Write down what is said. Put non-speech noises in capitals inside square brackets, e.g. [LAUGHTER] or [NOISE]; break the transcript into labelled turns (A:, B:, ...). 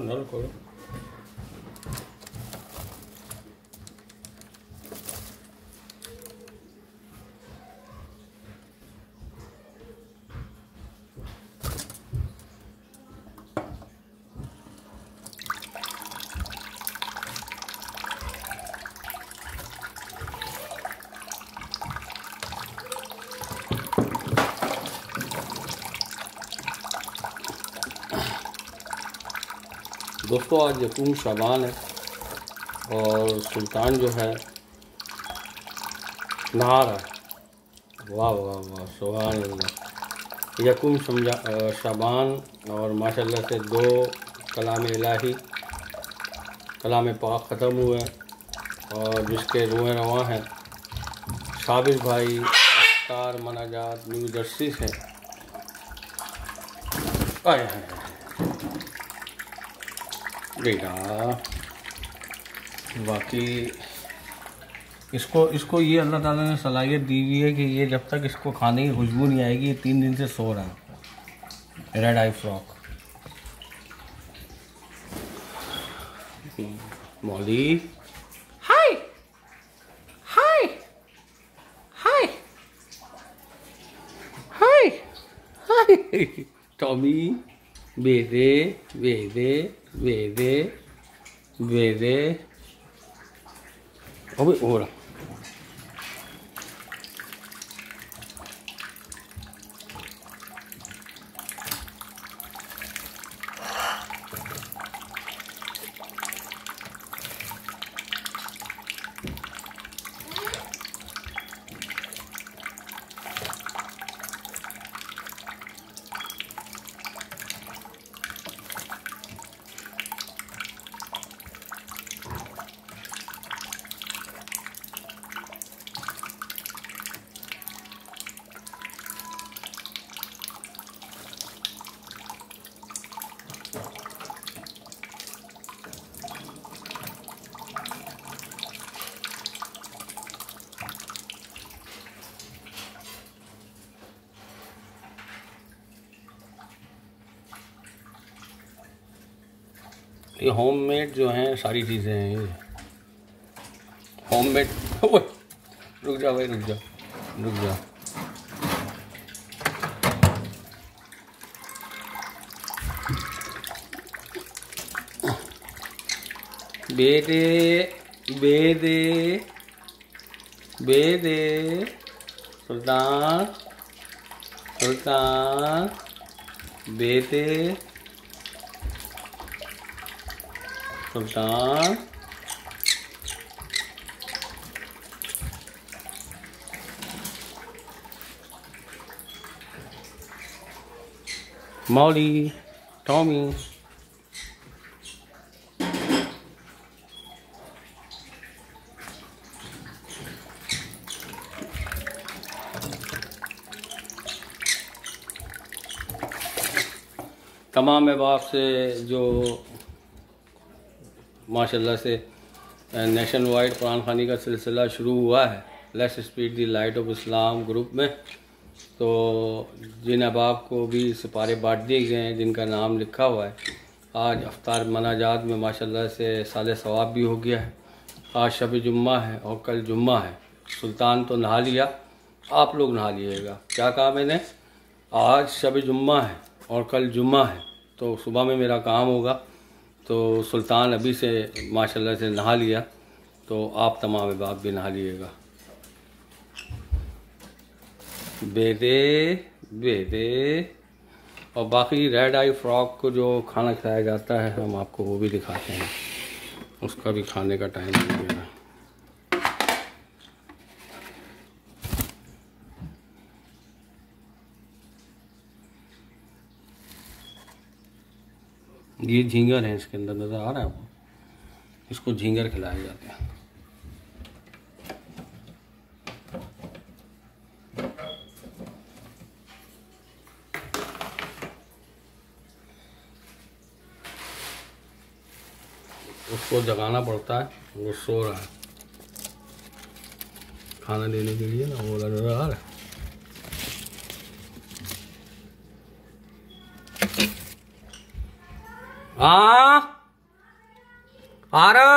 A: 나눌 거예요. दोस्तों आज यकूम शाबान है और सुल्तान जो है नहा रहा है। वाह वाह वाह सुबहान अल्लाह। यकूम शाबान और माशाल्लाह से दो कलाम इलाही, कलाम पाक ख़त्म हुए और जिसके रुए रवा हैं। साबिर भाई, अख्तार मनाजात, न्यू जर्सी से आए हैं। बेटा बाकी इसको इसको ये अल्लाह ताला ने सलाहियत दी हुई है कि ये जब तक इसको खाने की खुशबू नहीं आएगी ये तीन दिन से सो रहा है। Red eye frock Molly. Hi! Hi! Hi! Hi! Hi! [LAUGHS] Tommy. बेदे बेदे बेदे बेदे अबे हो ये होममेड जो हैं, सारी चीज़ें हैं ये। होम मेड रुक जाओ भाई, रुक जाओ रुक जाओ बेदे बेदे बेदे, Sultan Sultan, बेदे। Sultan Molly Tommy. तमाम अहबाब से जो माशाल्लाह से नेशन वाइड कुरान खानी का सिलसिला शुरू हुआ है। Less speed the light of Islam group में। तो जिन अहबाब को भी सिपारे बांट दिए गए हैं, जिनका नाम लिखा हुआ है, आज अफ्तार मनाजात में माशाल्लाह से साल सवाब भी हो गया है। आज शब जुम्मा है और कल जुम्मा है। सुल्तान तो नहा लिया, आप लोग नहा लीजिएगा क्या कहा मैंने आज शब जुम्मा है और कल जुम्मा है तो सुबह में मेरा काम होगा। तो सुल्तान अभी से, माशाल्लाह से नहा लिया तो आप तमाम बाप भी नहा लिएगा। बेदे बेदे और बाकी रेड आई फ्रॉक को जो खाना खिलाया जाता है, हम आपको वो भी दिखाते हैं। उसका भी खाने का टाइम लगेगा ये झींगर है इसके अंदर नज़र आ रहा है आपको इसको झींगर खिलाए जाते हैं। उसको जगाना पड़ता है, वो सो रहा है। खाना लेने के लिए ना, वो नज़र आ रहा है। आ आ रहा